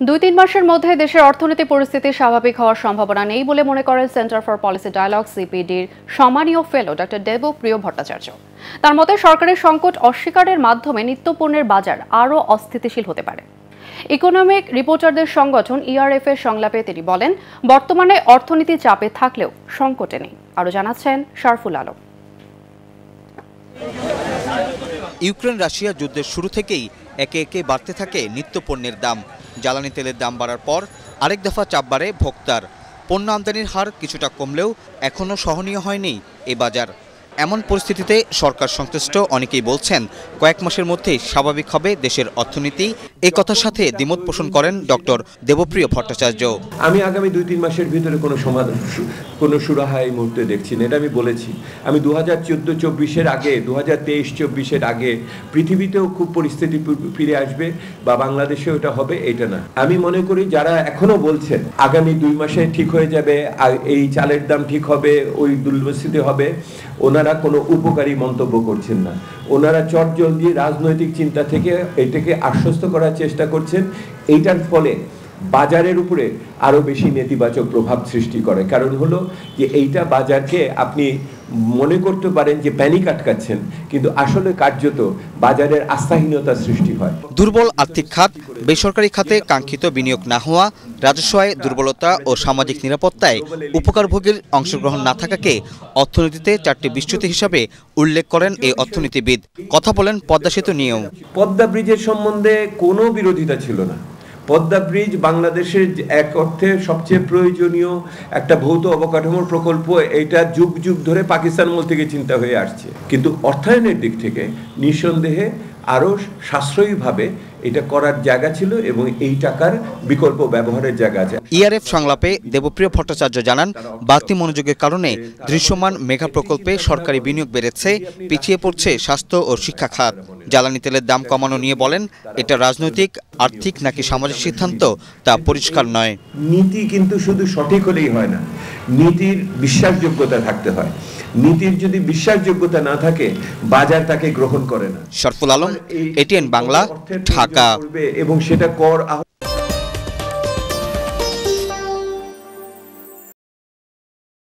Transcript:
দুই তিন মাসের মধ্যে দেশের অর্থনৈতিক পরিস্থিতি স্বাভাবিক হওয়ার সম্ভাবনা নেই বলে মনে করেন সেন্টার ফর পলিসি ডায়ালগ সিপিডির সম্মানীয় ফেলো ডক্টর দেবপ্রিয় ভট্টাচার্য। তার মতে, সরকারের সংকট অস্বীকারের মাধ্যমে নিত্যপণ্যের বাজার আরও অস্থিতিশীল হতে পারে। ইকোনমিক রিপোর্টারদের সংগঠন ইআরএফ এর সংলাপে তিনি বলেন, বর্তমানে অর্থনীতি চাপে থাকলেও সংকটে নেই। আরও জানাচ্ছেন শারফুল আলম। ইউক্রেন রাশিয়া যুদ্ধের শুরু থেকেই একে একে বাড়তে থাকে নিত্যপণ্যের দাম। জ্বালানি তেলের দাম বাড়ার পর আরেক দফা চাপ বাড়ে ভোক্তার। পণ্য আমদানির হার কিছুটা কমলেও এখনও সহনীয় হয়নি এ বাজার। এমন পরিস্থিতিতে সরকার সংশ্লিষ্ট অনেকেই বলছেন কয়েক মাসের মধ্যেই স্বাভাবিক হবে দেশের অর্থনীতি। এ কথার সাথে দ্বিমত পোষণ করেন ডক্টর দেবপ্রিয় ভট্টাচার্য। আমি আগামী দুই তিন মাসের ভিতরে কোনো সমাধান, কোনো সুরাহা এই মুহূর্তে দেখছি না, এটা আমি বলেছি। আমি দু হাজার চোদ্দ চব্বিশের আগে দু হাজার তেইশ চব্বিশের আগে পৃথিবীতেও খুব পরিস্থিতি ফিরে আসবে বা বাংলাদেশেও এটা হবে এটা না। আমি মনে করি যারা এখনও বলছেন আগামী দুই মাসে ঠিক হয়ে যাবে এই চালের দাম ঠিক হবে, ওই দুর্বস্থিতি হবে, ওনারা কোনো উপকারী মন্তব্য করছেন না। ওনারা চট জলদি রাজনৈতিক চিন্তা থেকে এটাকে আশ্বস্ত করার চেষ্টা করছেন। এইটার ফলে বাজারের উপরে আরও বেশি নেতিবাচক প্রভাব সৃষ্টি করে। কারণ হলো যে এইটা বাজারকে আপনি মনে করতে পারেন যে প্যানিক আটকাচ্ছেন কিন্তু আসলে কার্যত বাজারের আস্থাহীনতা সৃষ্টি হয়। দুর্বল আর্থিক খাত বেসরকারি খাতে কাঙ্ক্ষিত বিনিয়োগ না হওয়া রাজস্ব আয় দুর্বলতা ও সামাজিক নিরাপত্তায় উপকারভোগীর অংশগ্রহণ না থাকাকে অর্থনীতিতে চারটি বিচ্যুতি হিসাবে উল্লেখ করেন এই অর্থনীতিবিদ। কথা বলেন পদ্মা সেতু নিয়েও। পদ্মা ব্রিজের সম্বন্ধে কোনো বিরোধিতা ছিল না। পদ্মা ব্রিজ বাংলাদেশের এক অর্থে সবচেয়ে প্রয়োজনীয় একটা ভৌত অবকাঠামোর প্রকল্প এটা যুগ যুগ ধরে পাকিস্তান মূল থেকে চিন্তা হয়ে আসছে। কিন্তু অর্থায়নের দিক থেকে নিঃসন্দেহে আরও সাশ্রয়ীভাবে এটা করার জায়গা ছিল এবং এই টাকার বিকল্প ব্যবহারের জায়গা আছে। ইআরএফ সংলাপে দেবপ্রিয় ভট্টাচার্য জানান বাড়তি মনোযোগের কারণে দৃশ্যমান মেগা প্রকল্পে সরকারি বিনিয়োগ বেড়েছে পিছিয়ে পড়ছে স্বাস্থ্য ও শিক্ষা খাত। জ্বালানি তেলের দাম কমানো নিয়ে বলেন এটা রাজনৈতিক আর্থিক নাকি সামাজিক সিদ্ধান্ত তা পরিষ্কার নয়। নীতি কিন্তু শুধু সঠিক হলেই হয় না। নীতির বিশ্বাসযোগ্যতা থাকতে হয়। নীতির যদি বিশ্বাসযোগ্যতা না থাকে বাজার তাকে গ্রহণ করে না। শরফুল আলম এটিএন বাংলা ঢাকা। এবং সেটা কর